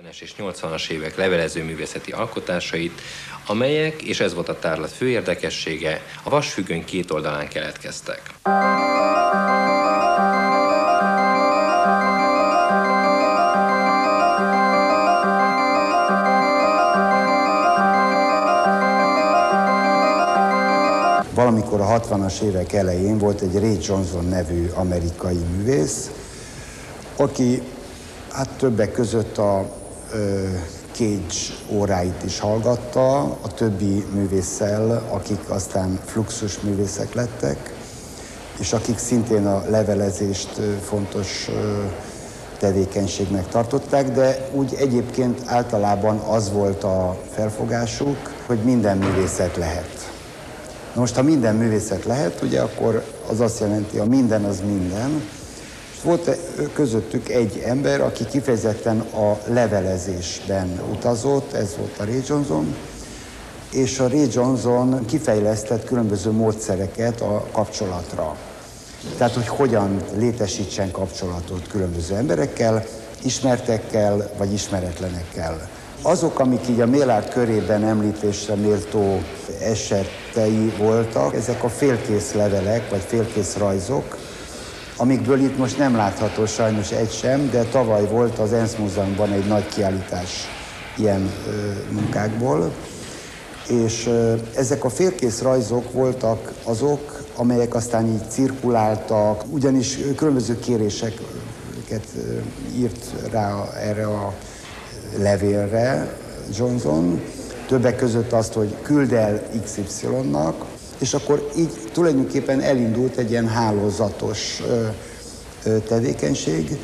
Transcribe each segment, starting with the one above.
70-es és 80-as évek levelező művészeti alkotásait, amelyek, és ez volt a tárlat fő érdekessége, a vasfüggöny két oldalán keletkeztek. Valamikor a 60-as évek elején volt egy Ray Johnson nevű amerikai művész, aki hát többek között a Cage óráit is hallgatta, a többi művésszel, akik aztán fluxus művészek lettek, és akik szintén a levelezést fontos tevékenységnek tartották, de úgy egyébként általában az volt a felfogásuk, hogy minden művészet lehet. Na most, ha minden művészet lehet, ugye akkor az azt jelenti, a minden az minden, volt közöttük egy ember, aki kifejezetten a levelezésben utazott, ez volt a Ray Johnson, és a Ray Johnson kifejlesztett különböző módszereket a kapcsolatra. Tehát, hogy hogyan létesítsen kapcsolatot különböző emberekkel, ismertekkel vagy ismeretlenekkel. Azok, amik így a Mélárd körében említésre méltó esetei voltak, ezek a félkész levelek vagy félkész rajzok, amikből itt most nem látható sajnos egy sem, de tavaly volt az ENSZ Múzeumban egy nagy kiállítás ilyen ö, munkákból, és ö, ezek a félkész rajzok voltak azok, amelyek aztán így cirkuláltak, ugyanis különböző kéréseket írt rá erre a levélre Johnson, többek között azt, hogy küld el XY-nak, és akkor így tulajdonképpen elindult egy ilyen hálózatos tevékenység.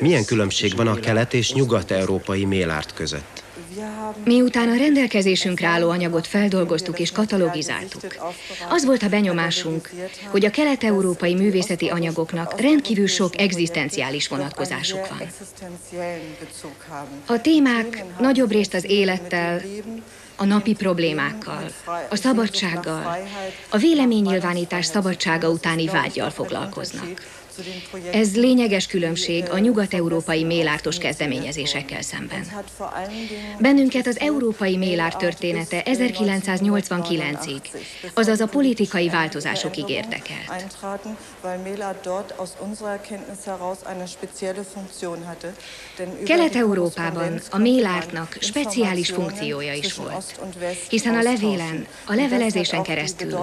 Milyen különbség van a kelet- és nyugat-európai mélárt között? Miután a rendelkezésünkre álló anyagot feldolgoztuk és katalogizáltuk, az volt a benyomásunk, hogy a kelet-európai művészeti anyagoknak rendkívül sok egzisztenciális vonatkozásuk van. A témák nagyobb részt az élettel, a napi problémákkal, a szabadsággal, a véleménynyilvánítás szabadsága utáni vágyjal foglalkoznak. Ez lényeges különbség a nyugat-európai mélártos kezdeményezésekkel szemben. Bennünket az európai mélár története 1989-ig, azaz a politikai változásokig érdekelt. Kelet-Európában a mélártnak speciális funkciója is volt, hiszen a levélen, a levelezésen keresztül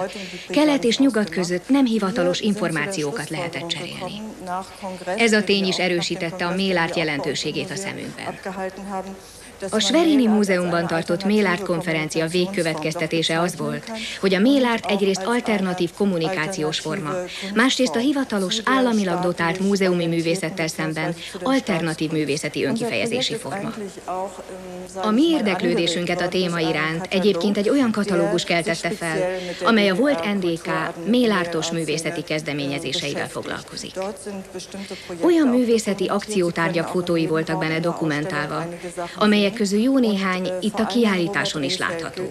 kelet és nyugat között nem hivatalos információkat lehetett cserélni Ez a tény is erősítette a mélárt jelentőségét a szemünkben. A Sverini Múzeumban tartott Mélárt konferencia végkövetkeztetése az volt, hogy a Mélárt egyrészt alternatív kommunikációs forma, másrészt a hivatalos, államilag dotált múzeumi művészettel szemben alternatív művészeti önkifejezési forma. A mi érdeklődésünket a téma iránt egyébként egy olyan katalógus keltette fel, amely a volt NDK Mélártos művészeti kezdeményezéseivel foglalkozik. Olyan művészeti akciótárgyak fotói voltak benne dokumentálva, amelyek amelyek közül jó néhány itt a kiállításon is látható.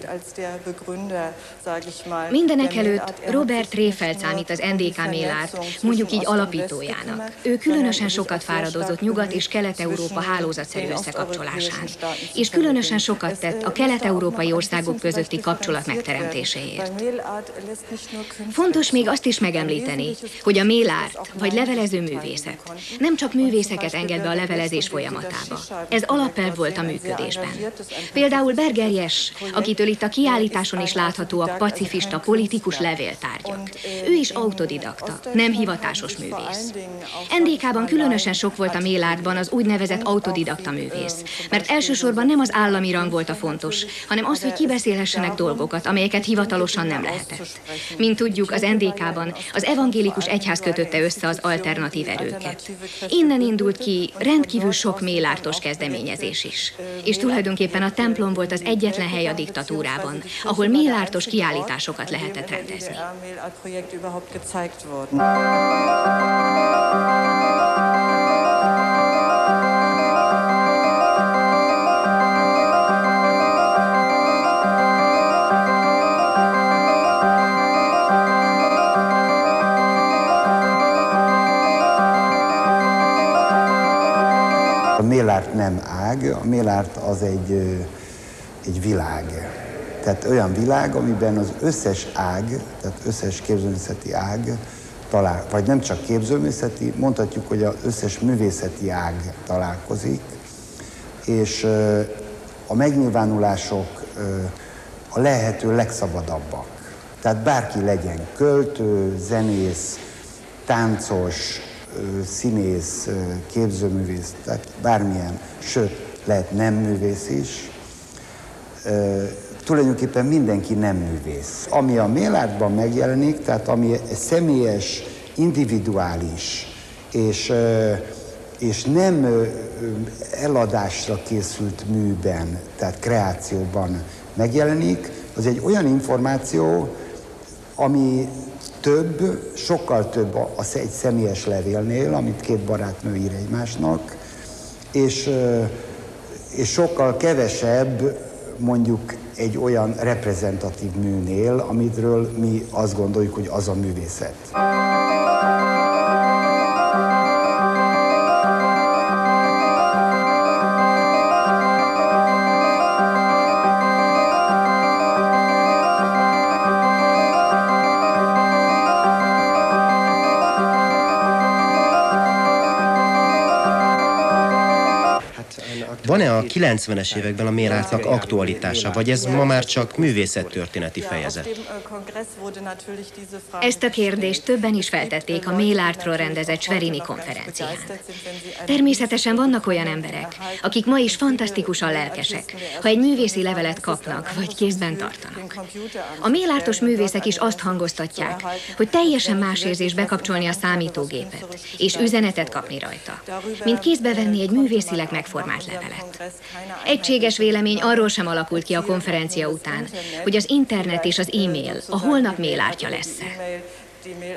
Mindenek előtt Robert Réfeld számít az NDK Mélát, mondjuk így alapítójának. Ő különösen sokat fáradozott Nyugat- és Kelet-Európa hálózatszerű összekapcsolásán, és különösen sokat tett a kelet-európai országok közötti kapcsolat megteremtéséért. Fontos még azt is megemlíteni, hogy a mélárt, vagy levelező művészet nem csak művészeket enged be a levelezés folyamatába. Ez alapelv volt a működés működésben. Például Berger Jess, akitől itt a kiállításon is láthatóak pacifista politikus levéltárgyak. Ő is autodidakta, nem hivatásos művész. NDK-ban különösen sok volt a Méládban az úgynevezett autodidakta művész, mert elsősorban nem az állami rang volt a fontos, hanem az, hogy kibeszélhessenek dolgokat, amelyeket hivatalosan nem lehetett. Mint tudjuk, az NDK-ban az evangélikus egyház kötötte össze az alternatív erőket. Innen indult ki rendkívül sok mélártos kezdeményezés is és tulajdonképpen a templom volt az egyetlen hely a diktatúrában, ahol mélártos kiállításokat lehetett rendezni. Mélárt nem ág, a Mélárt az egy, egy világ. Tehát olyan világ, amiben az összes ág, tehát összes képzőművészeti ág talál, vagy nem csak képzőművészeti, mondhatjuk, hogy az összes művészeti ág találkozik, és a megnyilvánulások a lehető legszabadabbak. Tehát bárki legyen költő, zenész, táncos, színész, képzőművész, tehát bármilyen, sőt, lehet nem művész is. Tulajdonképpen mindenki nem művész. Ami a Mélártban megjelenik, tehát ami személyes, individuális, és, és nem eladásra készült műben, tehát kreációban megjelenik, az egy olyan információ, ami több, sokkal több az egy személyes levélnél, amit két barátnő ír egymásnak, és, és sokkal kevesebb mondjuk egy olyan reprezentatív műnél, amitről mi azt gondoljuk, hogy az a művészet. Van-e a 90-es években a Mélártnak aktualitása, vagy ez ma már csak művészettörténeti fejezet? Ezt a kérdést többen is feltették a Mélártról rendezett Sverini konferencián. Természetesen vannak olyan emberek, akik ma is fantasztikusan lelkesek, ha egy művészi levelet kapnak, vagy kézben tartanak. A mélártos művészek is azt hangoztatják, hogy teljesen más érzés bekapcsolni a számítógépet, és üzenetet kapni rajta, mint kézbe venni egy művészileg megformált levelet. Egységes vélemény arról sem alakult ki a konferencia után, hogy az internet és az e-mail a holnap mélártja lesz -e.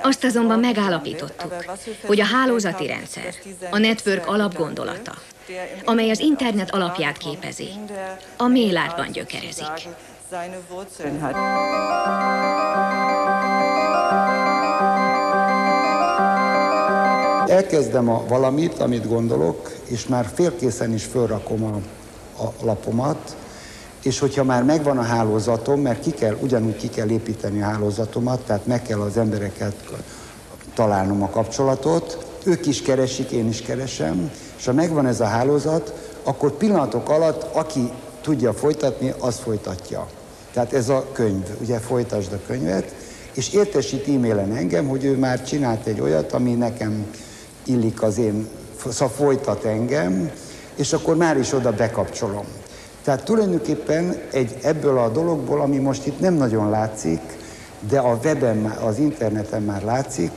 Azt azonban megállapítottuk, hogy a hálózati rendszer, a network alapgondolata, amely az internet alapját képezi, a mélárban gyökerezik. Elkezdem a valamit, amit gondolok, és már félkészen is fölrakom a, a lapomat, és hogyha már megvan a hálózatom, mert ki kell, ugyanúgy ki kell építeni a hálózatomat, tehát meg kell az embereket találnom a kapcsolatot, ők is keresik, én is keresem, és ha megvan ez a hálózat, akkor pillanatok alatt, aki tudja folytatni, az folytatja. Tehát ez a könyv, ugye folytasd a könyvet, és értesít e-mailen engem, hogy ő már csinált egy olyat, ami nekem illik az én szóval folytat engem, és akkor már is oda bekapcsolom. Tehát tulajdonképpen egy ebből a dologból, ami most itt nem nagyon látszik, de a weben, az interneten már látszik,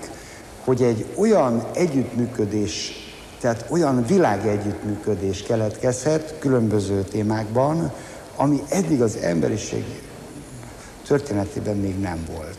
hogy egy olyan együttműködés, tehát olyan világ együttműködés keletkezhet különböző témákban, ami eddig az emberiség történetében még nem volt.